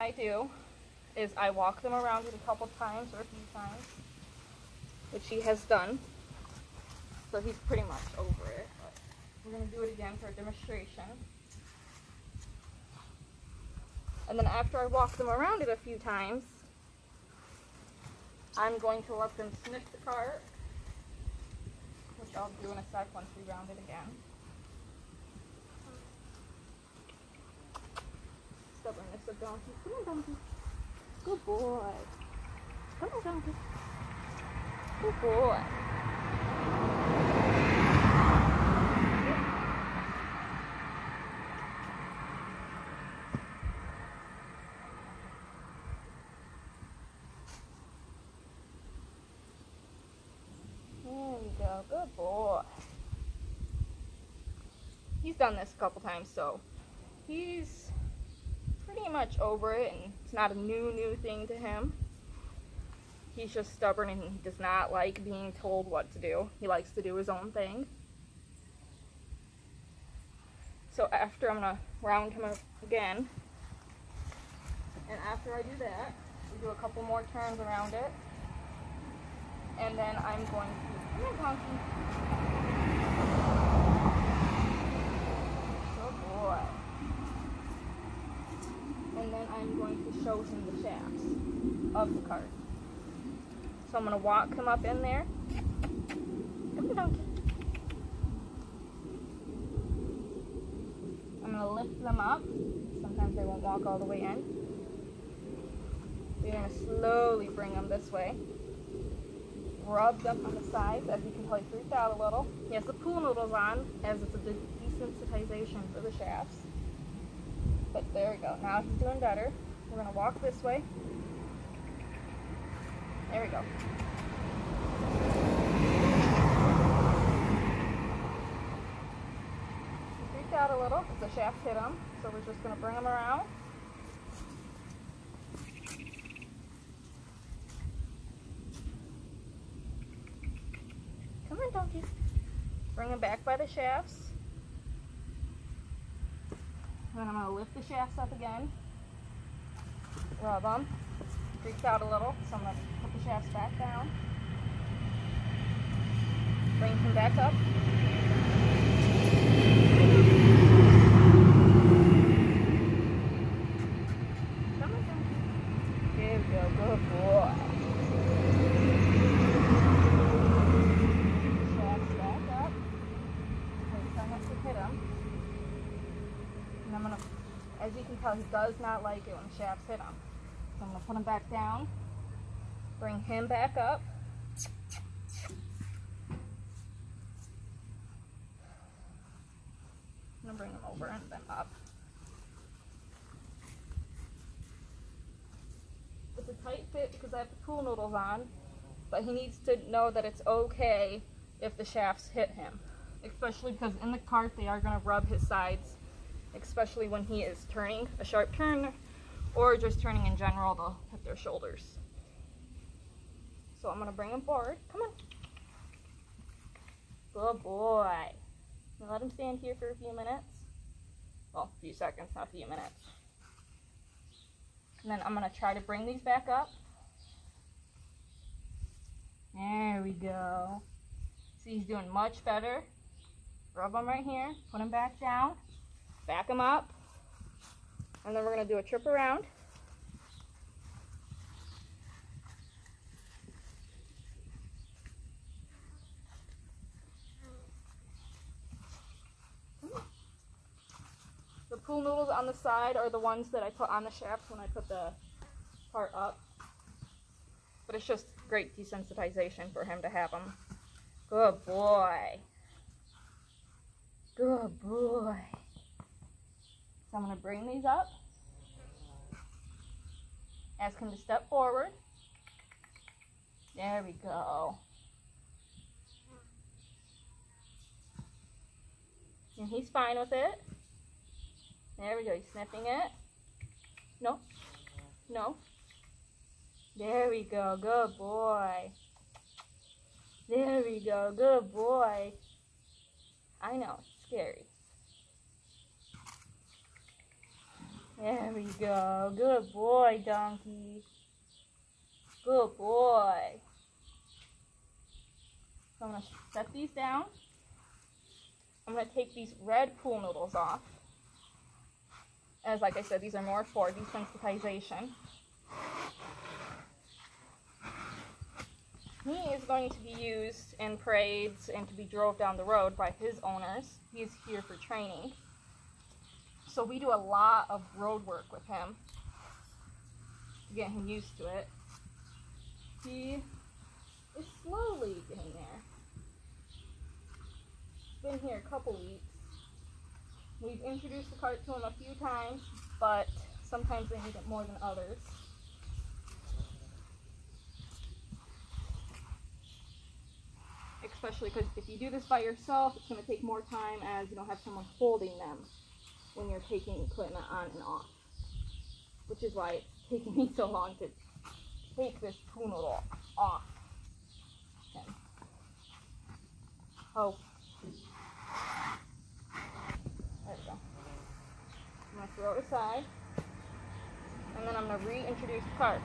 I do is I walk them around it a couple times or a few times, which he has done. So he's pretty much over it. But we're going to do it again for a demonstration. And then after I walk them around it a few times, I'm going to let them sniff the cart, which I'll do in a sec once we round it again. Stubbornness of donkey. Come on, donkey. Good boy. Come on, donkey. Good boy. There we go. Good boy. He's done this a couple times, so he's pretty much over it, and it's not a new, new thing to him. He's just stubborn and he does not like being told what to do. He likes to do his own thing. So after I'm gonna round him up again, and after I do that, we do a couple more turns around it, and then I'm going to come. Good boy. And then I'm going to show him the shafts of the cart. So I'm going to walk him up in there. I'm going to lift them up. Sometimes they won't walk all the way in. We're going to slowly bring them this way. Rub them on the sides. As you can he freaked out a little. He has the pool noodles on, as it's a de- desensitization for the shafts. But there we go. Now he's doing better. We're going to walk this way. There we go. He freaked out a little because the shaft hit him. So we're just going to bring him around. Come on, donkey. Bring him back by the shafts. Then I'm going to lift the shafts up again. Rub them. Freaked out a little, so I'm going to put the shafts back down. Bring them back up. Come on, donkey. There we go. Good boy. Shafts back up. Okay, try not to hit him. And I'm gonna, he does not like it when shafts hit him. So I'm gonna put him back down, bring him back up. I'm gonna bring him over and then up. It's a tight fit because I have the pool noodles on, but he needs to know that it's okay if the shafts hit him. Especially because in the cart they are gonna rub his sides especially when he is turning a sharp turn or just turning in general, they'll hit their shoulders. So I'm gonna bring him forward. Come on. Good boy. Let him stand here for a few minutes. Well, a few seconds, not a few minutes. And then I'm gonna try to bring these back up. There we go. See, he's doing much better. Rub him right here. Put him back down back them up, and then we're going to do a trip around. The pool noodles on the side are the ones that I put on the shafts when I put the part up. But it's just great desensitization for him to have them. Good boy. Good boy. So I'm going to bring these up. Ask him to step forward. There we go. And he's fine with it. There we go. He's sniffing it. No. No. There we go. Good boy. There we go. Good boy. I know. Scary. There we go. Good boy, donkey. Good boy. So I'm going to set these down. I'm going to take these red pool noodles off. As like I said, these are more for desensitization. He is going to be used in parades and to be drove down the road by his owners. He is here for training. So we do a lot of road work with him to get him used to it. He is slowly getting there. Been here a couple weeks. We've introduced the cart to him a few times, but sometimes they need it more than others. Especially because if you do this by yourself, it's going to take more time as you don't have someone holding them when you're taking equipment on and off. Which is why it's taking me so long to take this noodle off. Okay. Oh. There we go. I'm to throw it aside. And then I'm going to reintroduce the cart.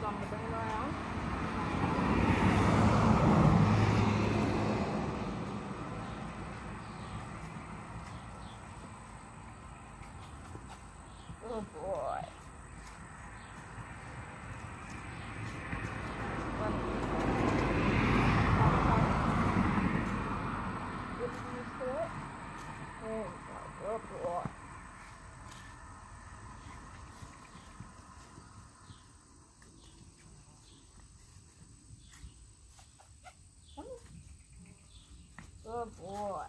So I'm going to bring him around. Oh boy. Get used to it. There we go. Good boy. Come on. Good boy.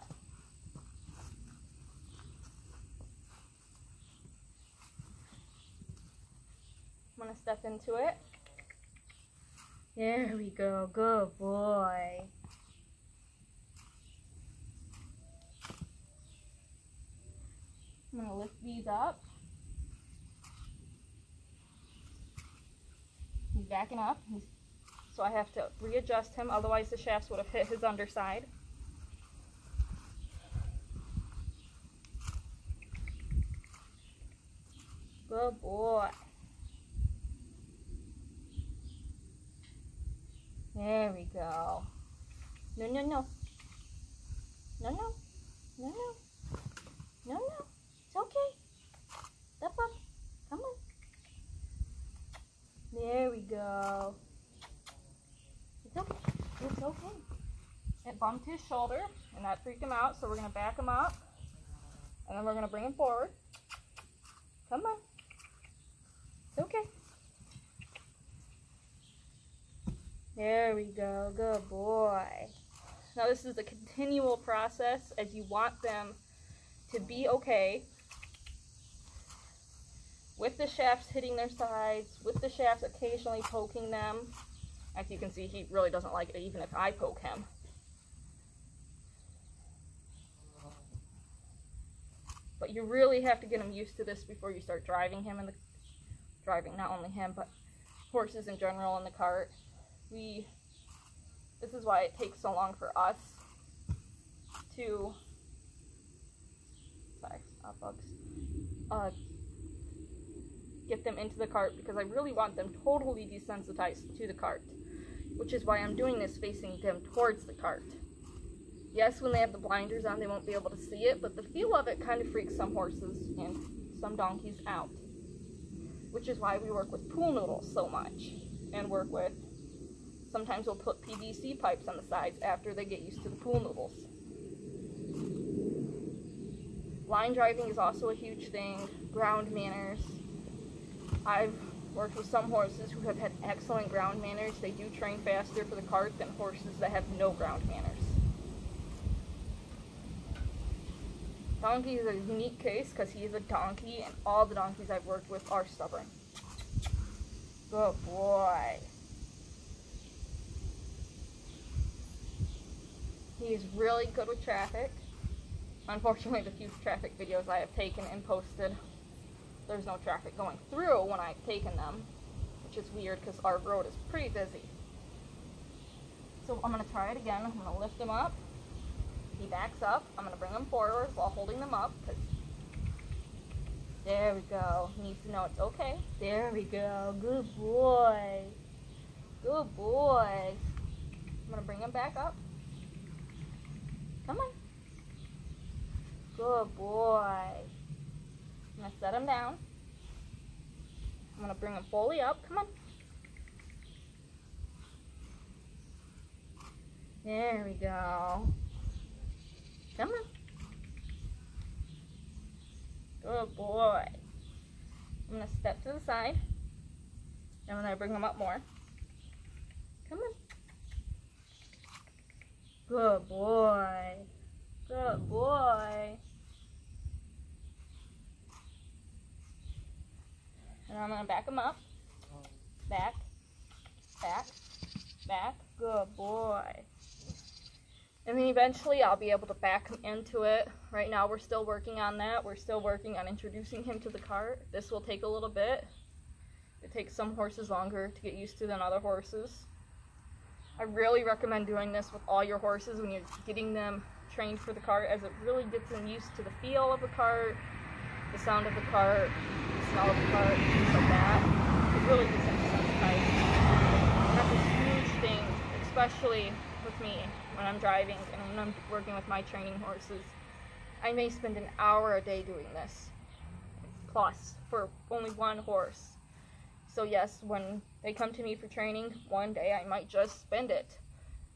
I'm gonna step into it. There we go. Good boy. I'm gonna lift these up. He's backing up. So I have to readjust him, otherwise the shafts would have hit his underside. Good boy. There we go. No, no, no. No, no. No, no. No, no. It's okay. Step up. Come on. There we go. It's okay. It's okay. It bumped his shoulder, and that freaked him out, so we're going to back him up. And then we're going to bring him forward. Come on. Okay. There we go. Good boy. Now this is a continual process as you want them to be okay with the shafts hitting their sides, with the shafts occasionally poking them. As you can see, he really doesn't like it even if I poke him. But you really have to get him used to this before you start driving him in the driving not only him but horses in general in the cart. We this is why it takes so long for us to sorry not bugs uh, get them into the cart because I really want them totally desensitized to the cart which is why I'm doing this facing them towards the cart. Yes when they have the blinders on they won't be able to see it but the feel of it kind of freaks some horses and some donkeys out which is why we work with pool noodles so much and work with Sometimes we'll put PVC pipes on the sides after they get used to the pool noodles. Line driving is also a huge thing. Ground manners. I've worked with some horses who have had excellent ground manners. They do train faster for the cart than horses that have no ground manners. Donkey is a unique case because he is a donkey and all the donkeys I've worked with are stubborn. Good boy. He is really good with traffic. Unfortunately, the few traffic videos I have taken and posted, there's no traffic going through when I've taken them, which is weird because our road is pretty busy. So I'm going to try it again. I'm going to lift him up. He backs up. I'm going to bring him forward while holding them up because There we go. He needs to know it's okay. There we go. Good boy. Good boy. I'm gonna bring him back up. Come on. Good boy. I'm gonna set him down. I'm gonna bring him fully up. Come on. There we go. Come on. Good boy. I'm gonna step to the side. I'm gonna bring him up more. Come on. Good boy. Good boy. And I'm gonna back him up. Back. Back. Back. Good boy. And then eventually I'll be able to back him into it. Right now we're still working on that. We're still working on introducing him to the cart. This will take a little bit. It takes some horses longer to get used to than other horses. I really recommend doing this with all your horses when you're getting them trained for the cart as it really gets them used to the feel of the cart, the sound of the cart, the smell of the cart, things like that. It really gets them sensitized. That's a huge thing, especially with me when I'm driving and when I'm working with my training horses. I may spend an hour a day doing this, plus, for only one horse. So yes, when they come to me for training, one day I might just spend it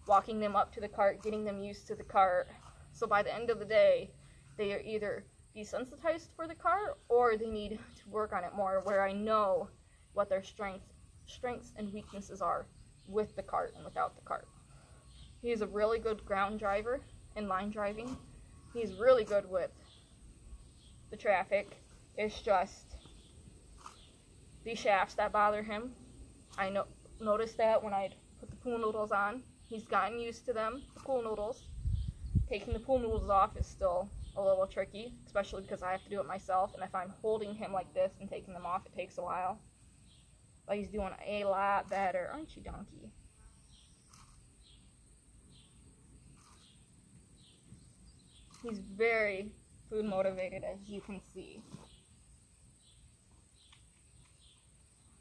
walking them up to the cart, getting them used to the cart. So by the end of the day, they are either desensitized for the cart or they need to work on it more where I know what their strengths strengths and weaknesses are with the cart and without the cart. He's a really good ground driver in line driving. He's really good with the traffic. It's just the shafts that bother him. I no- noticed that when I put the pool noodles on. He's gotten used to them, the pool noodles. Taking the pool noodles off is still a little tricky, especially because I have to do it myself. And if I'm holding him like this and taking them off, it takes a while. But he's doing a lot better, aren't you, donkey? He's very food motivated, as you can see.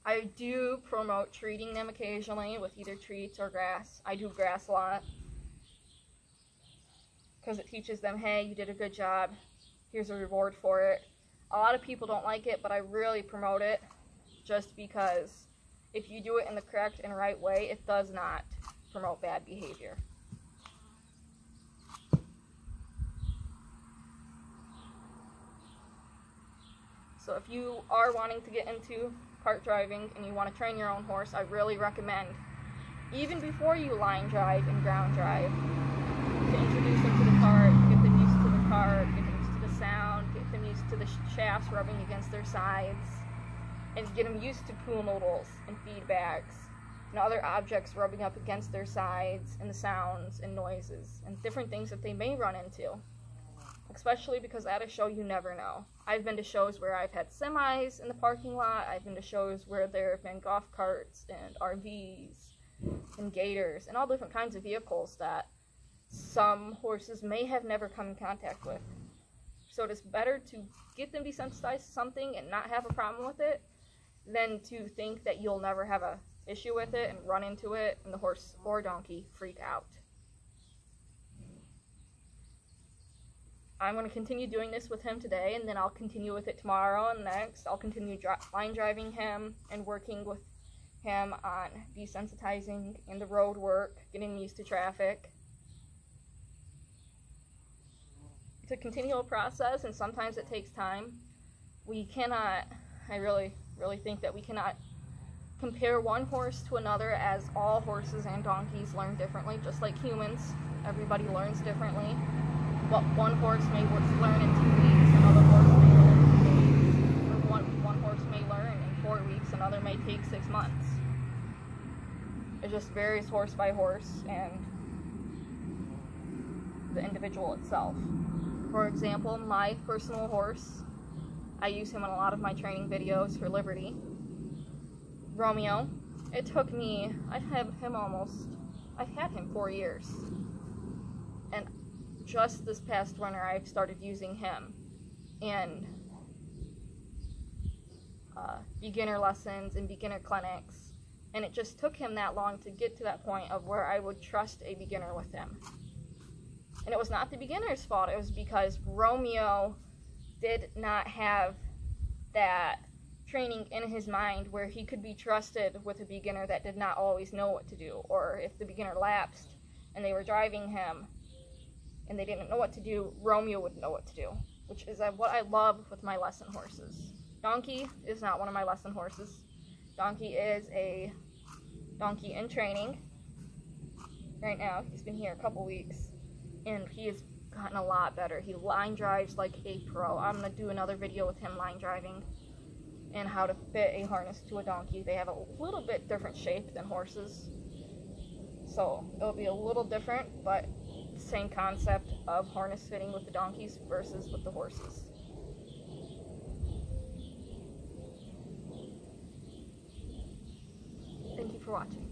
I do promote treating them occasionally with either treats or grass. I do grass a lot because it teaches them, hey, you did a good job. Here's a reward for it. A lot of people don't like it, but I really promote it just because if you do it in the correct and right way, it does not promote bad behavior. So if you are wanting to get into cart driving and you want to train your own horse, I really recommend, even before you line drive and ground drive, to introduce them to the cart, get them used to the cart, get them used to the sound, get them used to the shafts rubbing against their sides, and get them used to pool noodles and feed bags and other objects rubbing up against their sides and the sounds and noises and different things that they may run into especially because at a show you never know. I've been to shows where I've had semis in the parking lot, I've been to shows where there have been golf carts and RVs and gators and all different kinds of vehicles that some horses may have never come in contact with. So it is better to get them desensitized to something and not have a problem with it than to think that you'll never have a issue with it and run into it and the horse or donkey freak out. I'm going to continue doing this with him today, and then I'll continue with it tomorrow and next. I'll continue dri- line driving him and working with him on desensitizing and the road work, getting used to traffic. It's a continual process, and sometimes it takes time. We cannot, I really, really think that we cannot compare one horse to another as all horses and donkeys learn differently, just like humans. Everybody learns differently what one horse may learn in two weeks, another horse may learn or one, one horse may learn in four weeks, another may take six months. It just varies horse by horse and the individual itself. For example, my personal horse, I use him in a lot of my training videos for Liberty. Romeo, it took me, I've had him almost, I've had him four years. Just this past winter I've started using him. in uh, beginner lessons and beginner clinics. And it just took him that long to get to that point of where I would trust a beginner with him. And it was not the beginner's fault, it was because Romeo did not have that training in his mind where he could be trusted with a beginner that did not always know what to do, or if the beginner lapsed and they were driving him and they didn't know what to do, Romeo would know what to do, which is what I love with my lesson horses. Donkey is not one of my lesson horses. Donkey is a donkey in training right now. He's been here a couple weeks and he has gotten a lot better. He line drives like a pro. I'm going to do another video with him line driving and how to fit a harness to a donkey. They have a little bit different shape than horses. So it'll be a little different, but same concept of harness fitting with the donkeys versus with the horses. Thank you for watching.